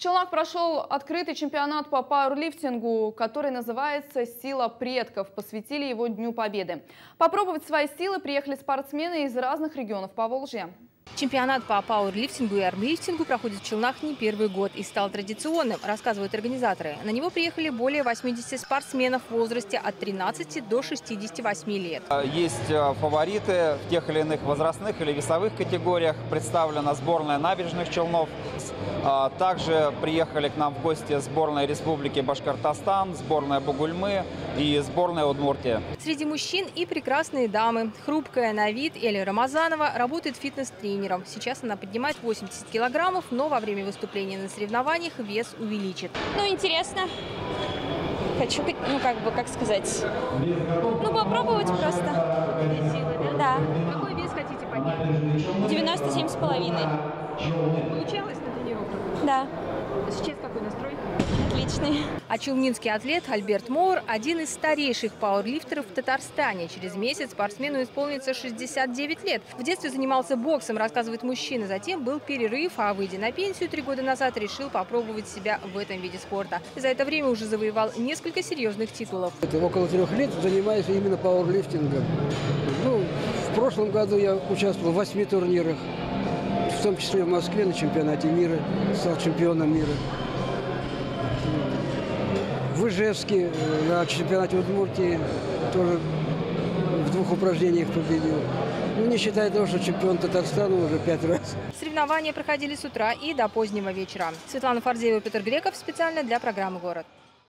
Челнах прошел открытый чемпионат по пауэрлифтингу, который называется «Сила предков». Посвятили его Дню Победы. Попробовать свои силы приехали спортсмены из разных регионов Поволжья. Чемпионат по пауэрлифтингу и армлифтингу проходит в Челнах не первый год и стал традиционным, рассказывают организаторы. На него приехали более 80 спортсменов в возрасте от 13 до 68 лет. Есть э, фавориты в тех или иных возрастных или весовых категориях. Представлена сборная набережных Челнов. А, также приехали к нам в гости сборная Республики Башкортостан, сборная Бугульмы и сборная Удмуртия. Среди мужчин и прекрасные дамы. Хрупкая на вид Эля Рамазанова работает фитнес-тренером. Сейчас она поднимает 80 килограммов, но во время выступления на соревнованиях вес увеличит. Ну, интересно. Хочу, ну, как бы, как сказать, ну, попробовать просто. Да. Какой вес хотите поднять? 97 с половиной. Получалось на тренировках? Да. Сейчас какой настрой? Отличный. А челнинский атлет Альберт Моур – один из старейших пауэрлифтеров в Татарстане. Через месяц спортсмену исполнится 69 лет. В детстве занимался боксом, рассказывает мужчина. Затем был перерыв, а выйдя на пенсию три года назад, решил попробовать себя в этом виде спорта. За это время уже завоевал несколько серьезных титулов. Это около трех лет занимаюсь именно пауэрлифтингом. Ну, в прошлом году я участвовал в восьми турнирах, в том числе в Москве на чемпионате мира, стал чемпионом мира. В Ижевске э, на чемпионате Удмуртии тоже в двух упражнениях победил. Ну, не считая того, что чемпион Татарстана уже пять раз. Соревнования проходили с утра и до позднего вечера. Светлана Фарзеева, Петр Греков специально для программы «Город».